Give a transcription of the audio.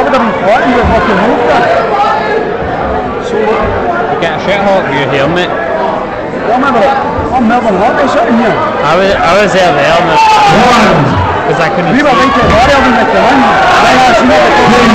Robert having fought you with fucking So You get a shit hot you hear me? I remember I'm Melbourne Rugby sitting here. I was I was there the helmet. because I couldn't We were thinking Warrior was like the one. I had seen